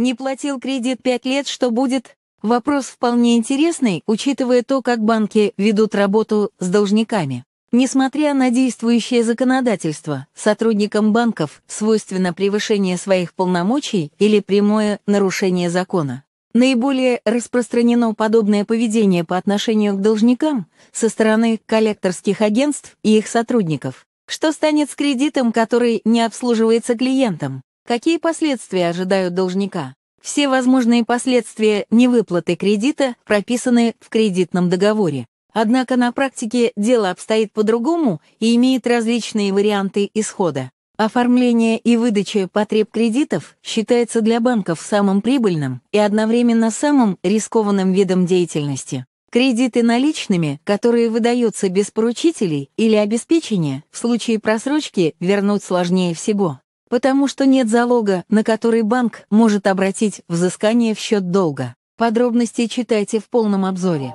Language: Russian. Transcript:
Не платил кредит 5 лет, что будет? Вопрос вполне интересный, учитывая то, как банки ведут работу с должниками. Несмотря на действующее законодательство, сотрудникам банков свойственно превышение своих полномочий или прямое нарушение закона. Наиболее распространено подобное поведение по отношению к должникам со стороны коллекторских агентств и их сотрудников. Что станет с кредитом, который не обслуживается клиентом? Какие последствия ожидают должника? Все возможные последствия невыплаты кредита прописаны в кредитном договоре. Однако на практике дело обстоит по-другому и имеет различные варианты исхода. Оформление и выдача потреб кредитов считается для банков самым прибыльным и одновременно самым рискованным видом деятельности. Кредиты наличными, которые выдаются без поручителей или обеспечения, в случае просрочки вернуть сложнее всего, потому что нет залога, на который банк может обратить взыскание в счет долга. Подробности читайте в полном обзоре.